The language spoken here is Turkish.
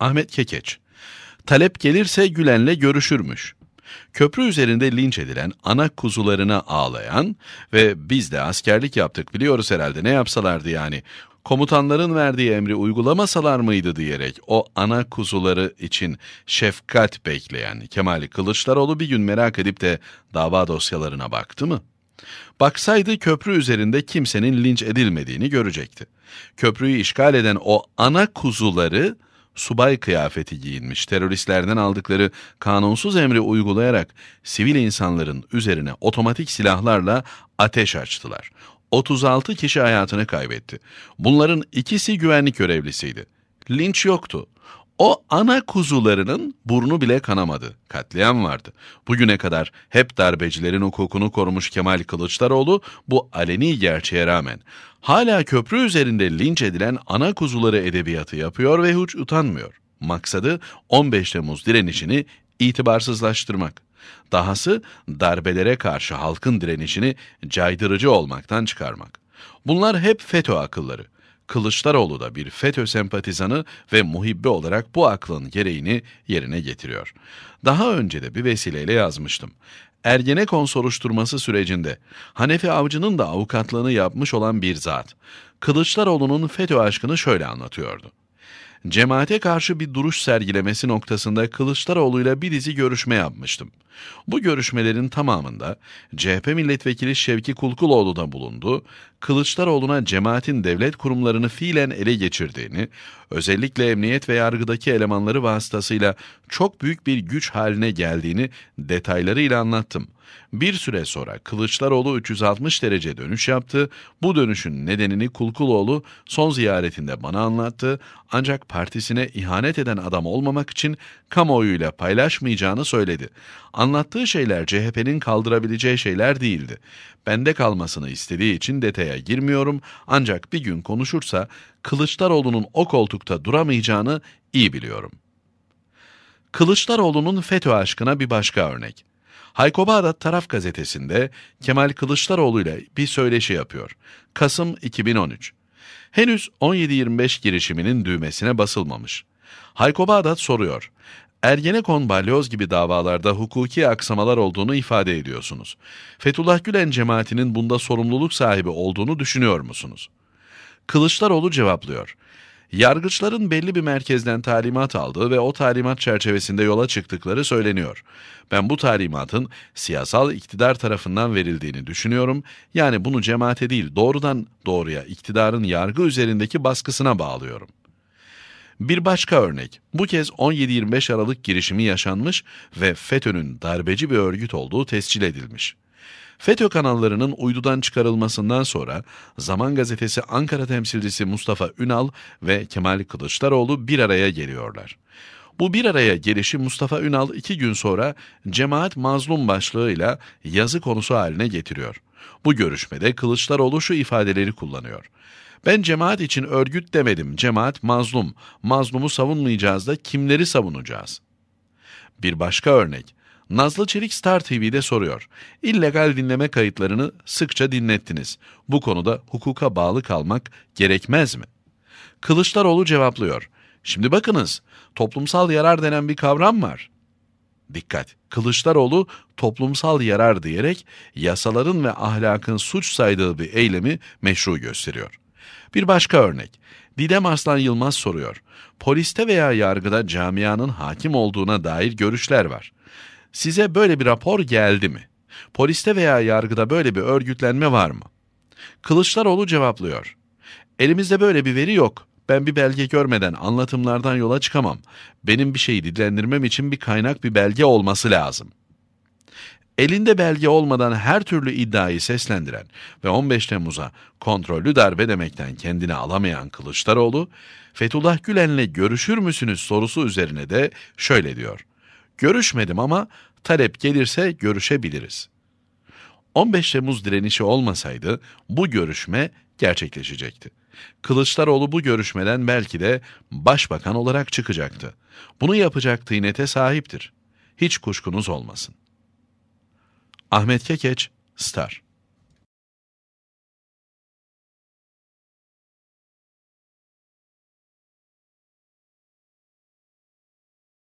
Ahmet Kekeç. Talep gelirse Gülen'le görüşürmüş. Köprü üzerinde linç edilen ana kuzularına ağlayan ve biz de askerlik yaptık biliyoruz herhalde ne yapsalardı yani komutanların verdiği emri uygulamasalar mıydı diyerek o ana kuzuları için şefkat bekleyen Kemal Kılıçdaroğlu bir gün merak edip de dava dosyalarına baktı mı? Baksaydı köprü üzerinde kimsenin linç edilmediğini görecekti. Köprüyü işgal eden o ana kuzuları subay kıyafeti giyinmiş teröristlerden aldıkları kanunsuz emri uygulayarak sivil insanların üzerine otomatik silahlarla ateş açtılar. 36 kişi hayatını kaybetti. Bunların ikisi güvenlik görevlisiydi. Linç yoktu. O ana kuzularının burnu bile kanamadı. Katliam vardı. Bugüne kadar hep darbecilerin hukukunu korumuş Kemal Kılıçdaroğlu bu aleni gerçeğe rağmen hala köprü üzerinde linç edilen ana kuzuları edebiyatı yapıyor ve hiç utanmıyor. Maksadı 15 Temmuz direnişini itibarsızlaştırmak. Dahası darbelere karşı halkın direnişini caydırıcı olmaktan çıkarmak. Bunlar hep FETÖ akılları. Kılıçdaroğlu da bir FETÖ sempatizanı ve muhibbi olarak bu aklın gereğini yerine getiriyor. Daha önce de bir vesileyle yazmıştım. Ergenekon soruşturması sürecinde Hanefi Avcı'nın da avukatlığını yapmış olan bir zat, Kılıçdaroğlu'nun FETÖ aşkını şöyle anlatıyordu cemaate karşı bir duruş sergilemesi noktasında Kılıçdaroğlu'yla bir dizi görüşme yapmıştım. Bu görüşmelerin tamamında CHP milletvekili Şevki Kulkuloğlu da bulundu. Kılıçdaroğlu'na cemaatin devlet kurumlarını fiilen ele geçirdiğini, özellikle emniyet ve yargıdaki elemanları vasıtasıyla çok büyük bir güç haline geldiğini detaylarıyla anlattım. Bir süre sonra Kılıçdaroğlu 360 derece dönüş yaptı. Bu dönüşün nedenini Kulkuloğlu son ziyaretinde bana anlattı. Ancak partisine ihanet eden adam olmamak için kamuoyuyla paylaşmayacağını söyledi. Anlattığı şeyler CHP'nin kaldırabileceği şeyler değildi. Bende kalmasını istediği için detaya girmiyorum ancak bir gün konuşursa Kılıçdaroğlu'nun o koltukta duramayacağını iyi biliyorum. Kılıçdaroğlu'nun FETÖ aşkına bir başka örnek. Hayko Bağdat Taraf Gazetesi'nde Kemal Kılıçdaroğlu ile bir söyleşi yapıyor. Kasım 2013. Henüz 17-25 girişiminin düğmesine basılmamış. Hayko Bağdat soruyor. Ergenekon balyoz gibi davalarda hukuki aksamalar olduğunu ifade ediyorsunuz. Fethullah Gülen cemaatinin bunda sorumluluk sahibi olduğunu düşünüyor musunuz? Kılıçdaroğlu cevaplıyor. Yargıçların belli bir merkezden talimat aldığı ve o talimat çerçevesinde yola çıktıkları söyleniyor. Ben bu talimatın siyasal iktidar tarafından verildiğini düşünüyorum. Yani bunu cemaate değil doğrudan doğruya iktidarın yargı üzerindeki baskısına bağlıyorum. Bir başka örnek, bu kez 17-25 Aralık girişimi yaşanmış ve FETÖ'nün darbeci bir örgüt olduğu tescil edilmiş. FETÖ kanallarının uydudan çıkarılmasından sonra Zaman Gazetesi Ankara temsilcisi Mustafa Ünal ve Kemal Kılıçdaroğlu bir araya geliyorlar. Bu bir araya gelişi Mustafa Ünal iki gün sonra cemaat mazlum başlığıyla yazı konusu haline getiriyor. Bu görüşmede Kılıçdaroğlu şu ifadeleri kullanıyor. Ben cemaat için örgüt demedim, cemaat mazlum. Mazlumu savunmayacağız da kimleri savunacağız? Bir başka örnek. Nazlı Çelik Star TV'de soruyor. İllegal dinleme kayıtlarını sıkça dinlettiniz. Bu konuda hukuka bağlı kalmak gerekmez mi? Kılıçdaroğlu cevaplıyor. Şimdi bakınız, toplumsal yarar denen bir kavram var. Dikkat! Kılıçdaroğlu toplumsal yarar diyerek yasaların ve ahlakın suç saydığı bir eylemi meşru gösteriyor. Bir başka örnek. Didem Aslan Yılmaz soruyor. Poliste veya yargıda camianın hakim olduğuna dair görüşler var. Size böyle bir rapor geldi mi? Poliste veya yargıda böyle bir örgütlenme var mı? Kılıçdaroğlu cevaplıyor. Elimizde böyle bir veri yok. Ben bir belge görmeden anlatımlardan yola çıkamam. Benim bir şeyi dillendirmem için bir kaynak bir belge olması lazım. Elinde belge olmadan her türlü iddiayı seslendiren ve 15 Temmuz'a kontrollü darbe demekten kendini alamayan Kılıçdaroğlu, Fethullah Gülen'le görüşür müsünüz sorusu üzerine de şöyle diyor. Görüşmedim ama talep gelirse görüşebiliriz. 15 Temmuz direnişi olmasaydı bu görüşme gerçekleşecekti. Kılıçdaroğlu bu görüşmeden belki de başbakan olarak çıkacaktı. Bunu yapacak tıynete sahiptir. Hiç kuşkunuz olmasın. Ahmet Kekeç, Star